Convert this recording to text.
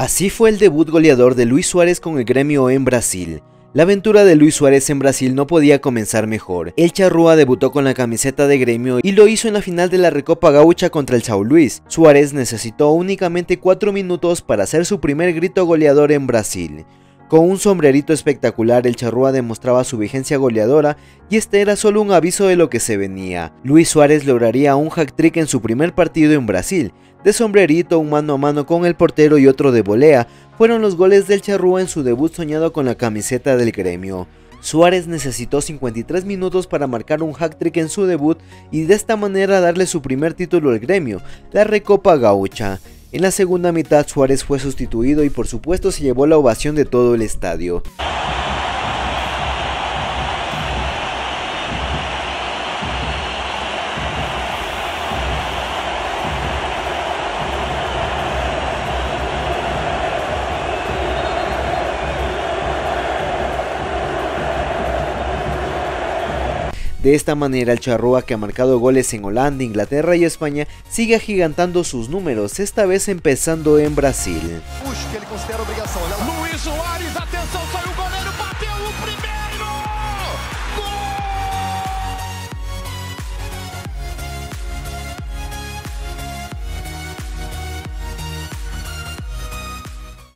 Así fue el debut goleador de Luis Suárez con el gremio en Brasil. La aventura de Luis Suárez en Brasil no podía comenzar mejor. El Charrúa debutó con la camiseta de gremio y lo hizo en la final de la Recopa Gaucha contra el Sao Luis. Suárez necesitó únicamente 4 minutos para hacer su primer grito goleador en Brasil. Con un sombrerito espectacular, el Charrúa demostraba su vigencia goleadora y este era solo un aviso de lo que se venía. Luis Suárez lograría un hack-trick en su primer partido en Brasil. De sombrerito, un mano a mano con el portero y otro de volea, fueron los goles del Charrúa en su debut soñado con la camiseta del gremio. Suárez necesitó 53 minutos para marcar un hack-trick en su debut y de esta manera darle su primer título al gremio, la Recopa Gaucha. En la segunda mitad Suárez fue sustituido y por supuesto se llevó la ovación de todo el estadio. De esta manera, el Charrúa que ha marcado goles en Holanda, Inglaterra y España sigue agigantando sus números, esta vez empezando en Brasil.